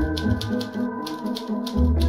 Música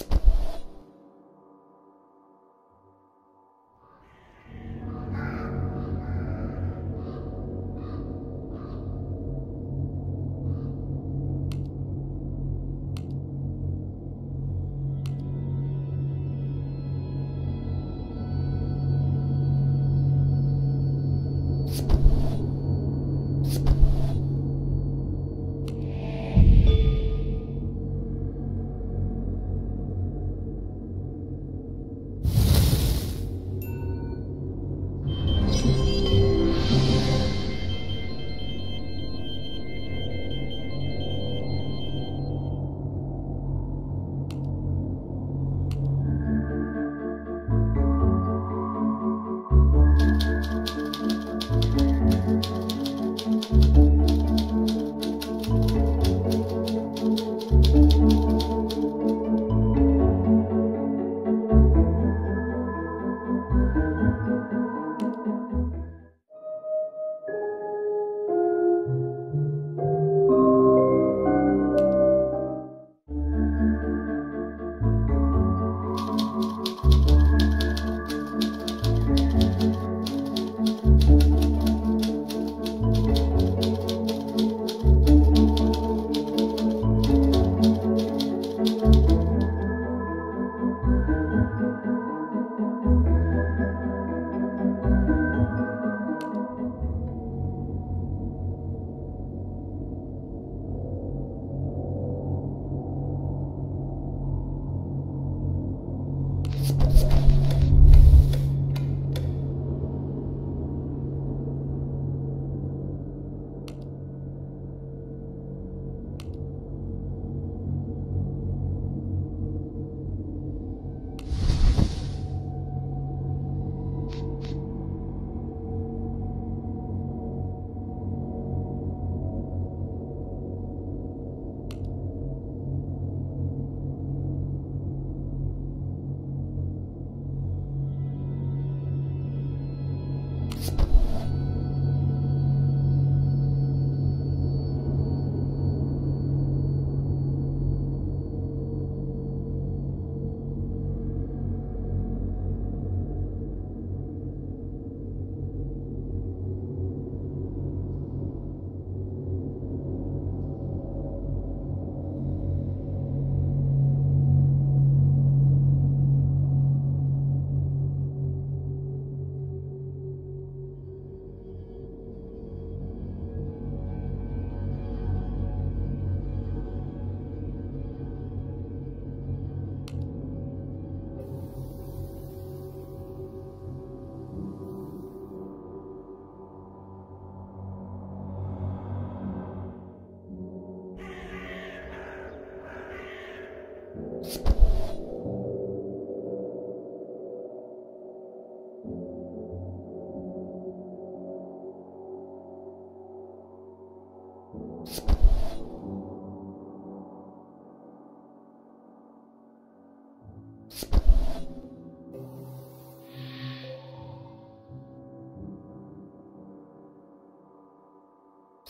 you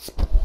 you